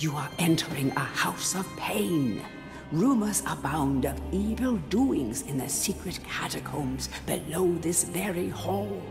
You are entering a house of pain. Rumors abound of evil doings in the secret catacombs below this very hall.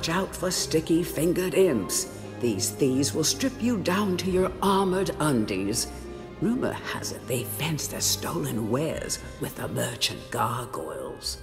Watch out for sticky fingered imps. These thieves will strip you down to your armored undies. Rumor has it they fence their stolen wares with the merchant gargoyles.